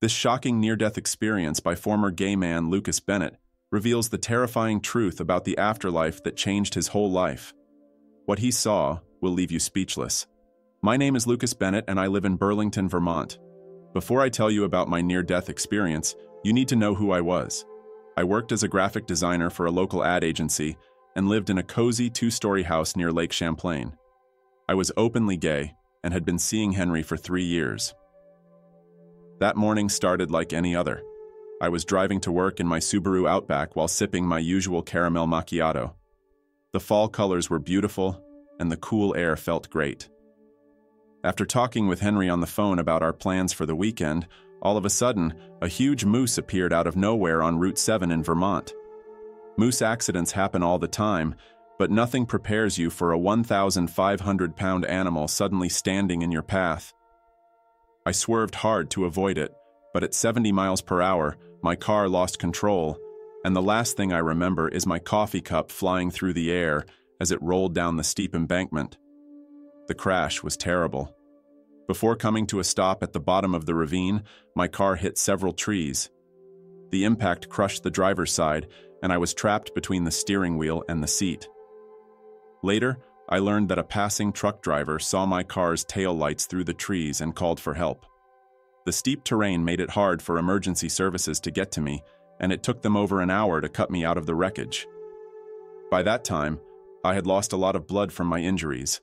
This shocking near-death experience by former gay man Lucas Bennett reveals the terrifying truth about the afterlife that changed his whole life. What he saw will leave you speechless. My name is Lucas Bennett and I live in Burlington, Vermont. Before I tell you about my near-death experience, you need to know who I was. I worked as a graphic designer for a local ad agency and lived in a cozy two-story house near Lake Champlain. I was openly gay and had been seeing Henry for three years. That morning started like any other. I was driving to work in my Subaru Outback while sipping my usual caramel macchiato. The fall colors were beautiful, and the cool air felt great. After talking with Henry on the phone about our plans for the weekend, all of a sudden, a huge moose appeared out of nowhere on Route 7 in Vermont. Moose accidents happen all the time, but nothing prepares you for a 1,500 pound animal suddenly standing in your path. I swerved hard to avoid it, but at 70 miles per hour, my car lost control, and the last thing I remember is my coffee cup flying through the air as it rolled down the steep embankment. The crash was terrible. Before coming to a stop at the bottom of the ravine, my car hit several trees. The impact crushed the driver's side, and I was trapped between the steering wheel and the seat. Later, I learned that a passing truck driver saw my car's tail lights through the trees and called for help. The steep terrain made it hard for emergency services to get to me, and it took them over an hour to cut me out of the wreckage. By that time, I had lost a lot of blood from my injuries.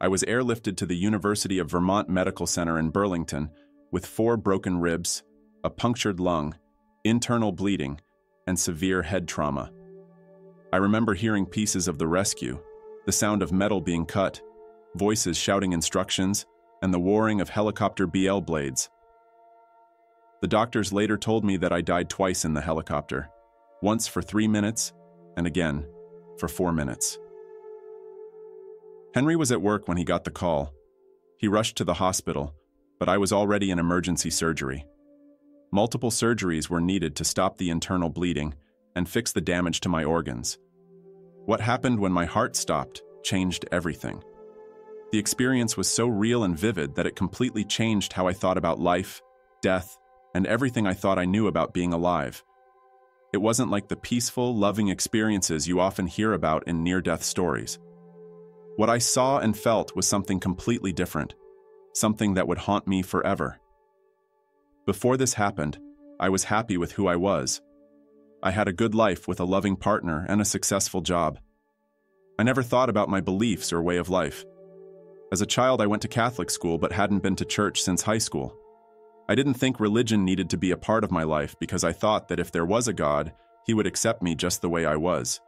I was airlifted to the University of Vermont Medical Center in Burlington with four broken ribs, a punctured lung, internal bleeding, and severe head trauma. I remember hearing pieces of the rescue, the sound of metal being cut, voices shouting instructions, and the whirring of helicopter BL blades. The doctors later told me that I died twice in the helicopter, once for three minutes, and again for four minutes. Henry was at work when he got the call. He rushed to the hospital, but I was already in emergency surgery. Multiple surgeries were needed to stop the internal bleeding and fix the damage to my organs. What happened when my heart stopped changed everything. The experience was so real and vivid that it completely changed how I thought about life, death, and everything I thought I knew about being alive. It wasn't like the peaceful, loving experiences you often hear about in near-death stories. What I saw and felt was something completely different, something that would haunt me forever. Before this happened, I was happy with who I was. I had a good life with a loving partner and a successful job. I never thought about my beliefs or way of life. As a child, I went to Catholic school but hadn't been to church since high school. I didn't think religion needed to be a part of my life because I thought that if there was a God, he would accept me just the way I was.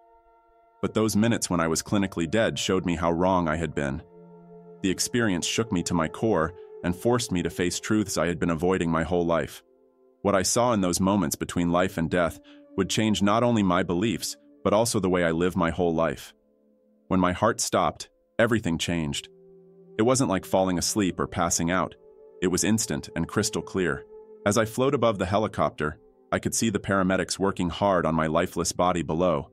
But those minutes when I was clinically dead showed me how wrong I had been. The experience shook me to my core and forced me to face truths I had been avoiding my whole life. What I saw in those moments between life and death would change not only my beliefs, but also the way I live my whole life. When my heart stopped, everything changed. It wasn't like falling asleep or passing out. It was instant and crystal clear. As I float above the helicopter, I could see the paramedics working hard on my lifeless body below,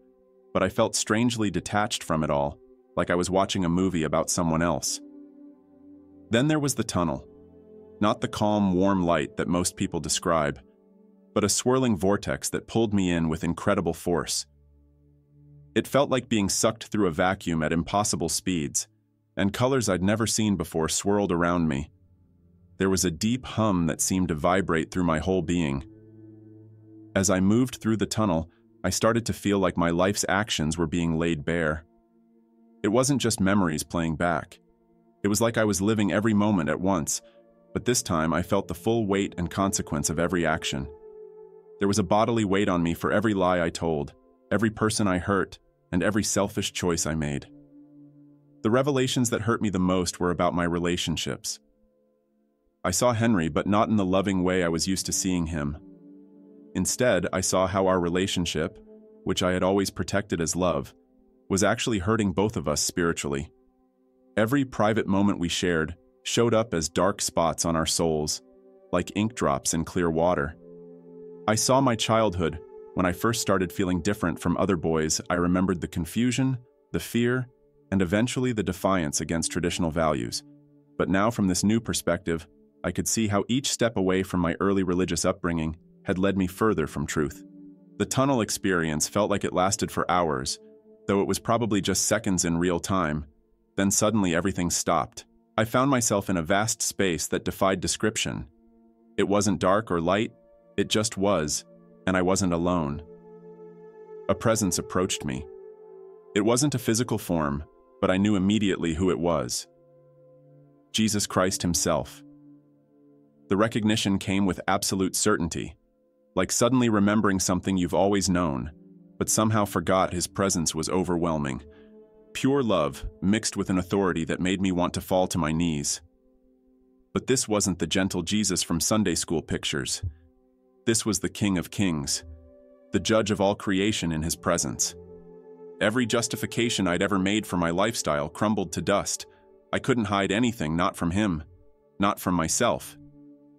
but I felt strangely detached from it all, like I was watching a movie about someone else. Then there was the tunnel. Not the calm, warm light that most people describe, but a swirling vortex that pulled me in with incredible force. It felt like being sucked through a vacuum at impossible speeds, and colors I'd never seen before swirled around me, there was a deep hum that seemed to vibrate through my whole being. As I moved through the tunnel, I started to feel like my life's actions were being laid bare. It wasn't just memories playing back. It was like I was living every moment at once, but this time I felt the full weight and consequence of every action. There was a bodily weight on me for every lie I told, every person I hurt, and every selfish choice I made. The revelations that hurt me the most were about my relationships. I saw Henry, but not in the loving way I was used to seeing him. Instead, I saw how our relationship, which I had always protected as love, was actually hurting both of us spiritually. Every private moment we shared showed up as dark spots on our souls, like ink drops in clear water. I saw my childhood. When I first started feeling different from other boys, I remembered the confusion, the fear, and eventually the defiance against traditional values. But now, from this new perspective, I could see how each step away from my early religious upbringing had led me further from truth. The tunnel experience felt like it lasted for hours, though it was probably just seconds in real time. Then suddenly everything stopped. I found myself in a vast space that defied description. It wasn't dark or light, it just was, and I wasn't alone. A presence approached me. It wasn't a physical form, but I knew immediately who it was. Jesus Christ himself. The recognition came with absolute certainty, like suddenly remembering something you've always known, but somehow forgot his presence was overwhelming. Pure love, mixed with an authority that made me want to fall to my knees. But this wasn't the gentle Jesus from Sunday school pictures. This was the King of Kings, the judge of all creation in his presence. Every justification I'd ever made for my lifestyle crumbled to dust. I couldn't hide anything, not from him, not from myself.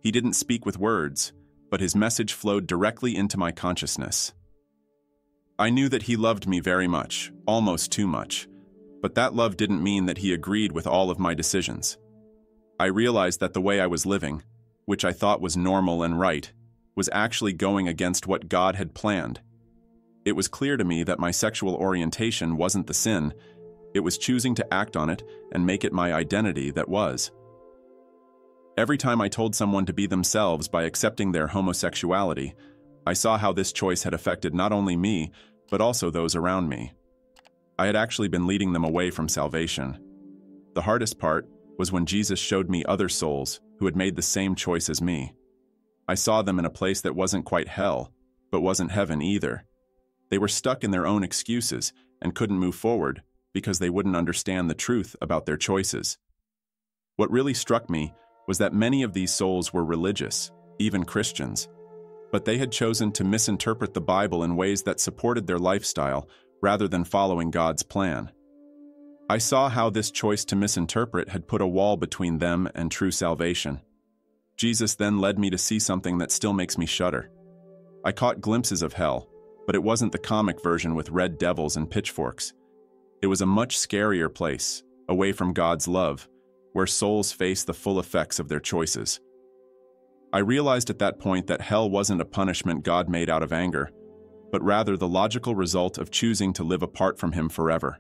He didn't speak with words, but his message flowed directly into my consciousness. I knew that he loved me very much, almost too much, but that love didn't mean that he agreed with all of my decisions. I realized that the way I was living, which I thought was normal and right, was actually going against what God had planned. It was clear to me that my sexual orientation wasn't the sin, it was choosing to act on it and make it my identity that was. Every time I told someone to be themselves by accepting their homosexuality, I saw how this choice had affected not only me, but also those around me. I had actually been leading them away from salvation. The hardest part was when Jesus showed me other souls who had made the same choice as me. I saw them in a place that wasn't quite hell, but wasn't heaven either. They were stuck in their own excuses and couldn't move forward because they wouldn't understand the truth about their choices. What really struck me was that many of these souls were religious, even Christians, but they had chosen to misinterpret the Bible in ways that supported their lifestyle rather than following God's plan. I saw how this choice to misinterpret had put a wall between them and true salvation. Jesus then led me to see something that still makes me shudder. I caught glimpses of hell, but it wasn't the comic version with red devils and pitchforks. It was a much scarier place, away from God's love, where souls face the full effects of their choices. I realized at that point that hell wasn't a punishment God made out of anger, but rather the logical result of choosing to live apart from Him forever.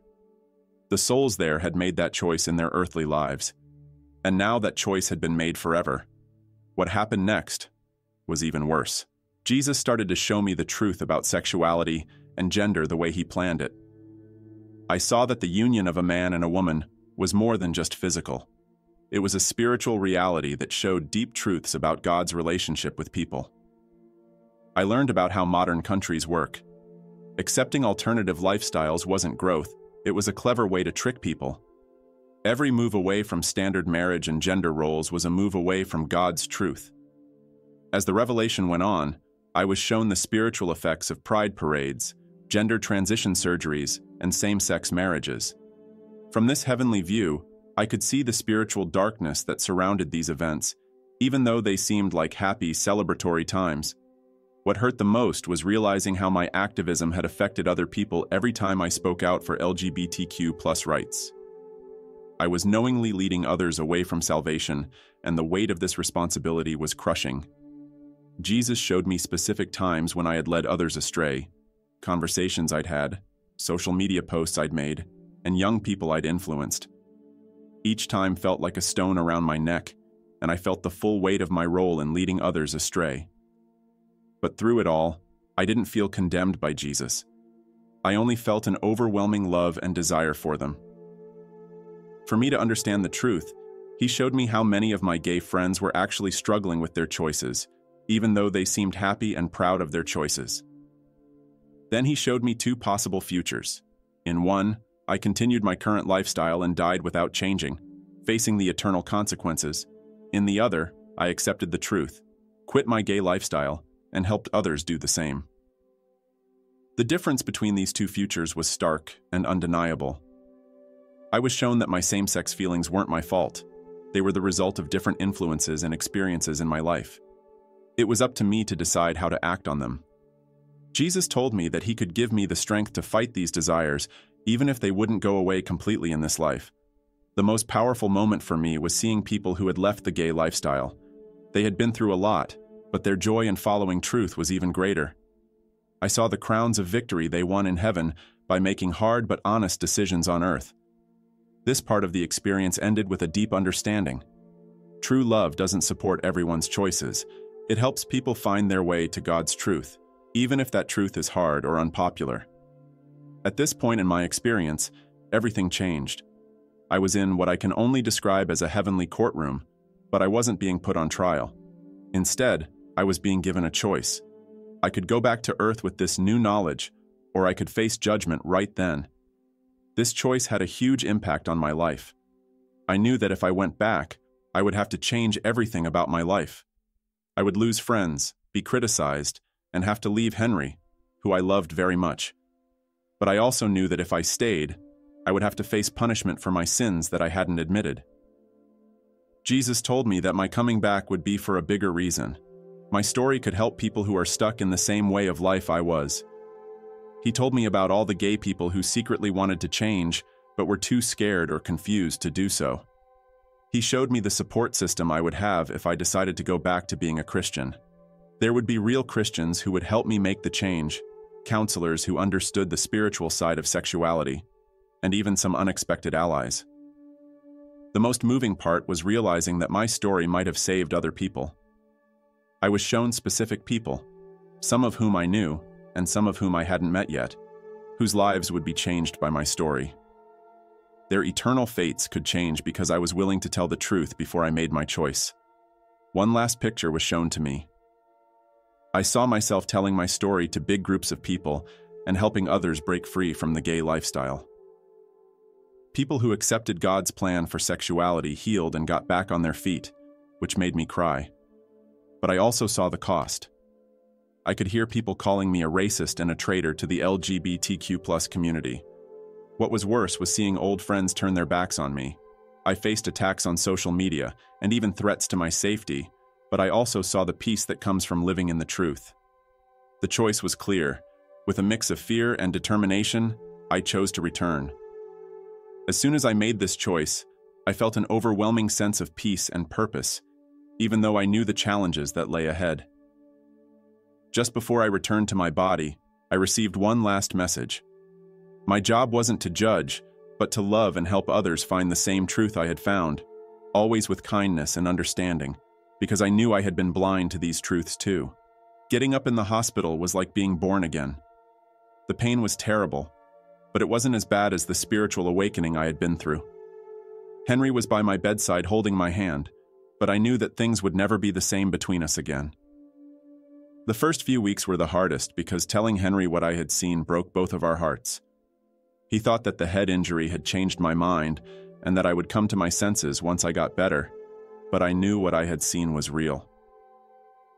The souls there had made that choice in their earthly lives, and now that choice had been made forever. What happened next was even worse. Jesus started to show me the truth about sexuality and gender the way He planned it. I saw that the union of a man and a woman was more than just physical. It was a spiritual reality that showed deep truths about God's relationship with people. I learned about how modern countries work. Accepting alternative lifestyles wasn't growth, it was a clever way to trick people. Every move away from standard marriage and gender roles was a move away from God's truth. As the revelation went on, I was shown the spiritual effects of pride parades, gender transition surgeries, and same sex marriages. From this heavenly view, I could see the spiritual darkness that surrounded these events, even though they seemed like happy, celebratory times. What hurt the most was realizing how my activism had affected other people every time I spoke out for LGBTQ plus rights. I was knowingly leading others away from salvation, and the weight of this responsibility was crushing. Jesus showed me specific times when I had led others astray, conversations I'd had, social media posts I'd made, and young people I'd influenced. Each time felt like a stone around my neck, and I felt the full weight of my role in leading others astray. But through it all, I didn't feel condemned by Jesus. I only felt an overwhelming love and desire for them. For me to understand the truth, he showed me how many of my gay friends were actually struggling with their choices, even though they seemed happy and proud of their choices. Then he showed me two possible futures. In one, I continued my current lifestyle and died without changing, facing the eternal consequences. In the other, I accepted the truth, quit my gay lifestyle, and helped others do the same. The difference between these two futures was stark and undeniable. I was shown that my same-sex feelings weren't my fault. They were the result of different influences and experiences in my life. It was up to me to decide how to act on them. Jesus told me that he could give me the strength to fight these desires even if they wouldn't go away completely in this life. The most powerful moment for me was seeing people who had left the gay lifestyle, They had been through a lot, but their joy in following truth was even greater. I saw the crowns of victory they won in heaven by making hard but honest decisions on earth. This part of the experience ended with a deep understanding. True love doesn't support everyone's choices. It helps people find their way to God's truth, even if that truth is hard or unpopular. At this point in my experience, everything changed. I was in what I can only describe as a heavenly courtroom, but I wasn't being put on trial. Instead, I was being given a choice. I could go back to Earth with this new knowledge, or I could face judgment right then. This choice had a huge impact on my life. I knew that if I went back, I would have to change everything about my life. I would lose friends, be criticized, and have to leave Henry, who I loved very much. But I also knew that if I stayed, I would have to face punishment for my sins that I hadn't admitted. Jesus told me that my coming back would be for a bigger reason. My story could help people who are stuck in the same way of life I was. He told me about all the gay people who secretly wanted to change, but were too scared or confused to do so. He showed me the support system I would have if I decided to go back to being a Christian. There would be real Christians who would help me make the change, counselors who understood the spiritual side of sexuality, and even some unexpected allies. The most moving part was realizing that my story might have saved other people. I was shown specific people, some of whom I knew, and some of whom I hadn't met yet, whose lives would be changed by my story. Their eternal fates could change because I was willing to tell the truth before I made my choice. One last picture was shown to me. I saw myself telling my story to big groups of people and helping others break free from the gay lifestyle. People who accepted God's plan for sexuality healed and got back on their feet, which made me cry. But I also saw the cost. I could hear people calling me a racist and a traitor to the LGBTQ community. What was worse was seeing old friends turn their backs on me. I faced attacks on social media and even threats to my safety, but I also saw the peace that comes from living in the truth. The choice was clear. With a mix of fear and determination, I chose to return. As soon as I made this choice, I felt an overwhelming sense of peace and purpose, even though I knew the challenges that lay ahead. Just before I returned to my body, I received one last message. My job wasn't to judge, but to love and help others find the same truth I had found, always with kindness and understanding, because I knew I had been blind to these truths too. Getting up in the hospital was like being born again. The pain was terrible, but it wasn't as bad as the spiritual awakening I had been through. Henry was by my bedside holding my hand, but I knew that things would never be the same between us again. The first few weeks were the hardest because telling Henry what I had seen broke both of our hearts. He thought that the head injury had changed my mind and that I would come to my senses once I got better, but I knew what I had seen was real.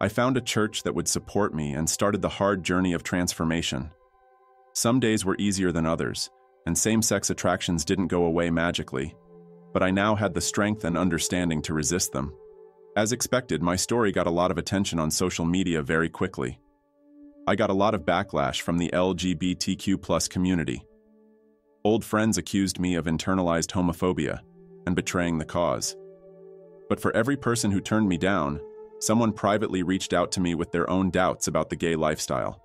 I found a church that would support me and started the hard journey of transformation. Some days were easier than others, and same-sex attractions didn't go away magically, but I now had the strength and understanding to resist them. As expected, my story got a lot of attention on social media very quickly. I got a lot of backlash from the LGBTQ community. Old friends accused me of internalized homophobia and betraying the cause. But for every person who turned me down, someone privately reached out to me with their own doubts about the gay lifestyle.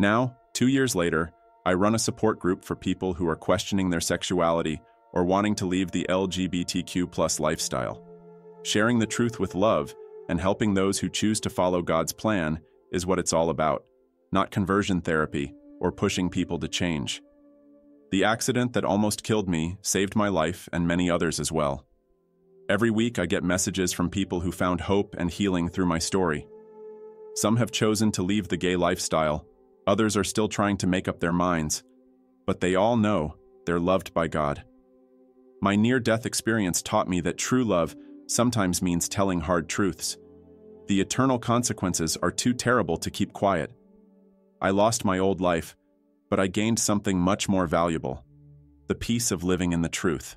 Now, two years later, I run a support group for people who are questioning their sexuality or wanting to leave the LGBTQ lifestyle. Sharing the truth with love and helping those who choose to follow God's plan is what it's all about, not conversion therapy or pushing people to change. The accident that almost killed me saved my life and many others as well. Every week I get messages from people who found hope and healing through my story. Some have chosen to leave the gay lifestyle, others are still trying to make up their minds, but they all know they're loved by God. My near-death experience taught me that true love sometimes means telling hard truths. The eternal consequences are too terrible to keep quiet. I lost my old life, but I gained something much more valuable the peace of living in the truth.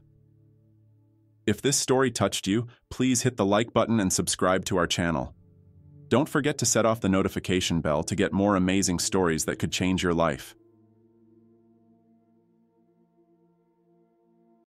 If this story touched you, please hit the like button and subscribe to our channel. Don't forget to set off the notification bell to get more amazing stories that could change your life.